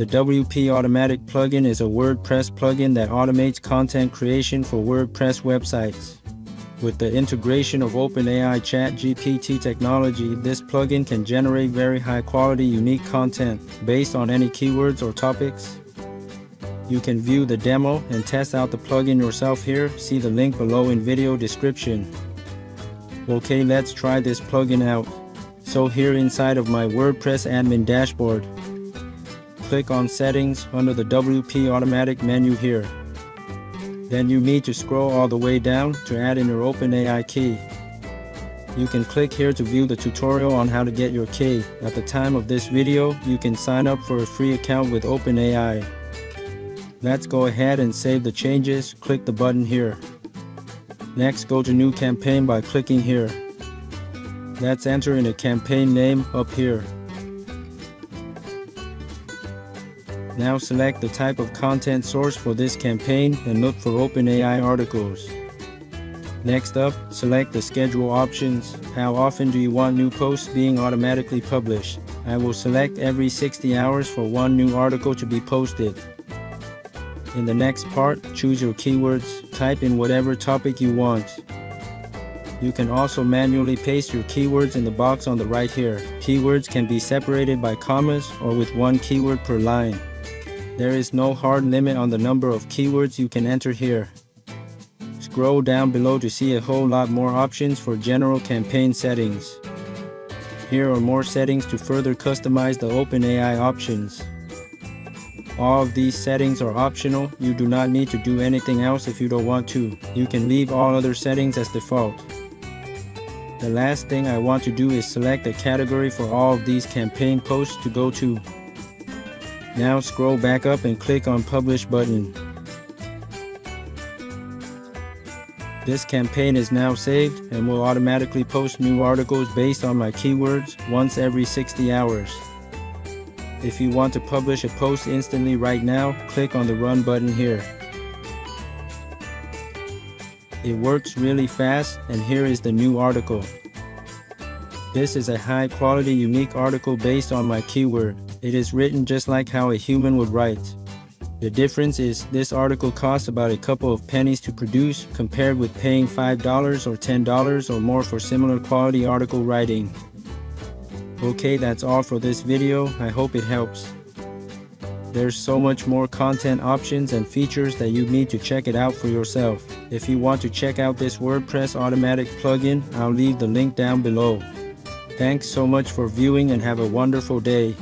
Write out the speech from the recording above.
The WP Automatic plugin is a WordPress plugin that automates content creation for WordPress websites. With the integration of OpenAI ChatGPT technology, this plugin can generate very high quality unique content based on any keywords or topics. You can view the demo and test out the plugin yourself here, see the link below in video description. Okay let's try this plugin out. So here inside of my WordPress admin dashboard, click on settings under the WP automatic menu here. Then you need to scroll all the way down to add in your OpenAI key. You can click here to view the tutorial on how to get your key. At the time of this video, you can sign up for a free account with OpenAI. Let's go ahead and save the changes, click the button here. Next go to new campaign by clicking here. Let's enter in a campaign name up here. Now select the type of content source for this campaign and look for OpenAI articles. Next up, select the schedule options. How often do you want new posts being automatically published? I will select every 60 hours for one new article to be posted. In the next part, choose your keywords, type in whatever topic you want. You can also manually paste your keywords in the box on the right here. Keywords can be separated by commas or with one keyword per line. There is no hard limit on the number of keywords you can enter here. Scroll down below to see a whole lot more options for general campaign settings. Here are more settings to further customize the OpenAI options. All of these settings are optional, you do not need to do anything else if you don't want to. You can leave all other settings as default. The last thing I want to do is select a category for all of these campaign posts to go to. Now scroll back up and click on publish button. This campaign is now saved and will automatically post new articles based on my keywords once every 60 hours. If you want to publish a post instantly right now, click on the run button here. It works really fast and here is the new article. This is a high quality unique article based on my keyword. It is written just like how a human would write. The difference is this article costs about a couple of pennies to produce compared with paying $5 or $10 or more for similar quality article writing. Okay that's all for this video, I hope it helps. There's so much more content options and features that you need to check it out for yourself. If you want to check out this WordPress automatic plugin, I'll leave the link down below. Thanks so much for viewing and have a wonderful day.